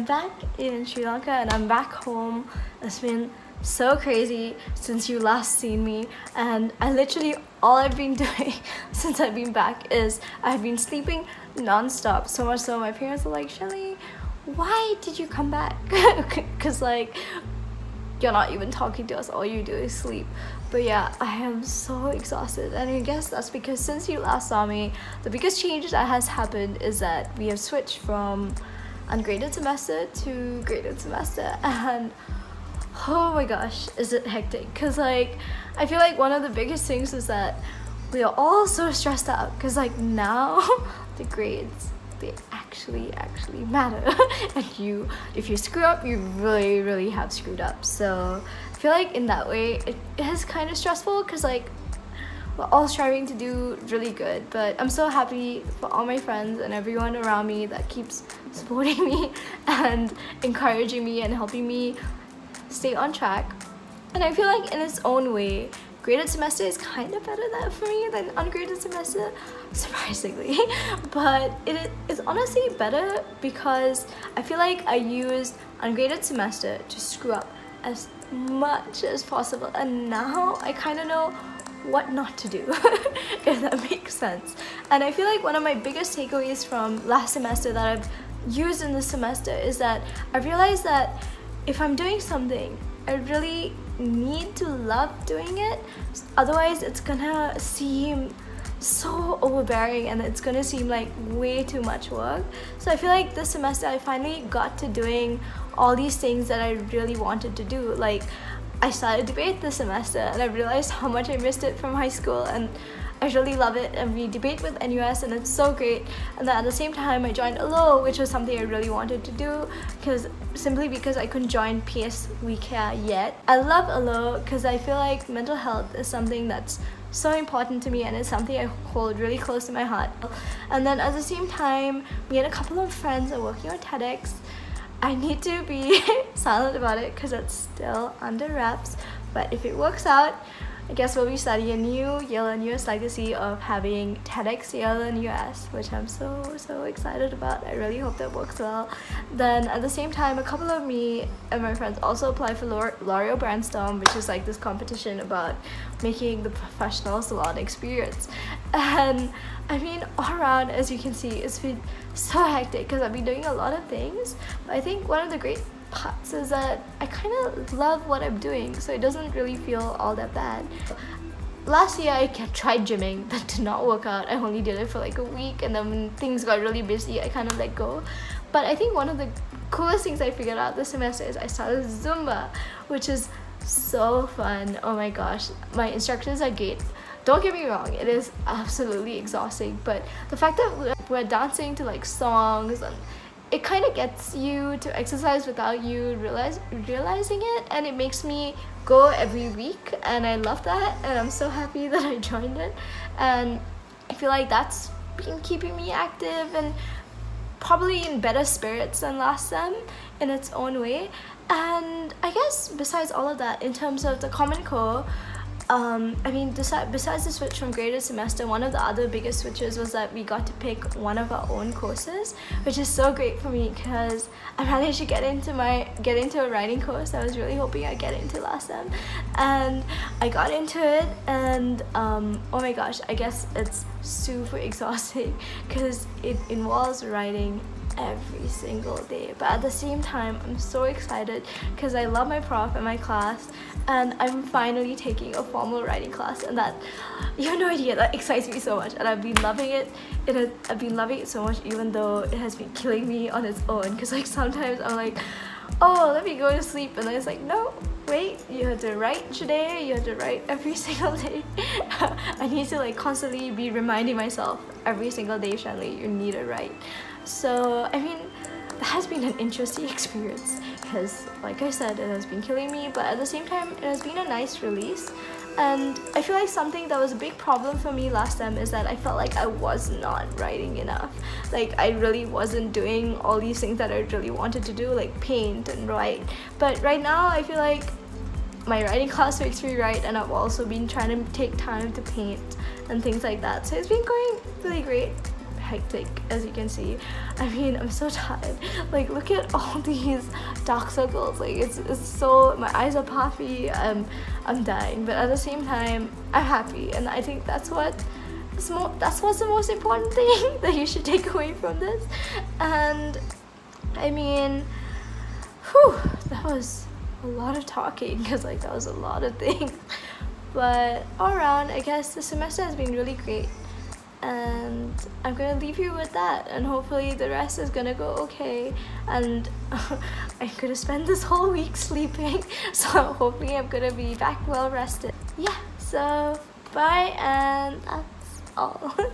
I'm back in Sri Lanka and I'm back home. It's been so crazy since you last seen me and I literally all I've been doing since I've been back is I've been sleeping non-stop. So much so my parents are like Shelly why did you come back? Because like you're not even talking to us. All you do is sleep. But yeah I am so exhausted. And I guess that's because since you last saw me the biggest change that has happened is that we have switched from ungraded semester to graded semester. And oh my gosh is it hectic? Because like i feel like one of the biggest things is that we are all so stressed out because like now the grades they actually actually matter. And you if you screw up you really really have screwed up. So i feel like in that way it, is kind of stressful because like we're all striving to do really good but i'm so happy for all my friends and everyone around me that keeps supporting me and encouraging me and helping me stay on track. And i feel like in its own way graded semester is kind of better than for me than ungraded semester surprisingly. But it is honestly better because i feel like i used ungraded semester to screw up as much as possible. And now i kind of know what not to do if that makes sense. And i feel like one of my biggest takeaways from last semester that i've used in this semester is that i realized that if i'm doing something i really need to love doing it. Otherwise it's gonna seem so overbearing and it's gonna seem like way too much work. So i feel like this semester i finally got to doing all these things that i really wanted to do like I started debate this semester and I realized how much I missed it from high school and I really love it and we debate with NUS and it's so great and then at the same time I joined ALO which was something I really wanted to do because simply because I couldn't join PS WeCare yet. I love ALO because I feel like mental health is something that's so important to me and it's something I hold really close to my heart. And then at the same time, we had a couple of friends are working on TEDx I need to be silent about it because it's still under wraps. But if it works out, I guess we'll be studying a new Yale-NUS legacy of having TEDx Yale-NUS, which I'm so, so excited about. I really hope that works well. Then at the same time, a couple of me and my friends also applied for L'Oreal Brandstorm, which is like this competition about making the professional salon experience. And I mean, all around, as you can see, it's been so hectic because I've been doing a lot of things. But I think one of the great parts is that I kind of love what I'm doing, so it doesn't really feel all that bad. Last year I tried gymming, but did not work out. I only did it for like a week, and then when things got really busy, I kind of let go. But I think one of the coolest things I figured out this semester is I started Zumba, which is so fun. Oh my gosh, my instructors are great don't get me wrong it is absolutely exhausting but the fact that we're dancing to like songs and it kind of gets you to exercise without you realize realizing it and it makes me go every week and I love that and I'm so happy that I joined it. And I feel like that's been keeping me active and probably in better spirits than last sem in its own way. And I guess besides all of that in terms of the Common Core um, I mean, besides the switch from graded semester, one of the other biggest switches was that we got to pick one of our own courses, which is so great for me because I managed to get into my get into a writing course. I was really hoping I'd get into last sem, and I got into it, and um, oh my gosh, I guess it's super exhausting because it involves writing every single day. But at the same time I'm so excited because I love my prof and my class and I'm finally taking a formal writing class and that you have no idea that excites me so much. And I've been loving it it has, I've been loving it so much even though it has been killing me on its own. Because like sometimes I'm like oh let me go to sleep and then it's like no wait you have to write today you have to write every single day. I need to like constantly be reminding myself every single day Shenali you need to write so I mean that has been an interesting experience because like I said it has been killing me but at the same time it has been a nice release. And I feel like something that was a big problem for me last time is that I felt like I was not writing enough. Like I really wasn't doing all these things that I really wanted to do like paint and write. But right now I feel like my writing class makes me write and I've also been trying to take time to paint and things like that. So it's been going really great hectic as you can see. I mean I'm so tired. Like look at all these dark circles. Like it's, it's so my eyes are puffy. I'm I'm dying. But at the same time I'm happy. And I think that's what that's what's the most important thing that you should take away from this. And I mean whew, that was a lot of talking because like that was a lot of things. But all around I guess the semester has been really great and I'm gonna leave you with that and hopefully the rest is gonna go okay. And I'm gonna spend this whole week sleeping so hopefully I'm gonna be back well rested. Yeah so bye and that's all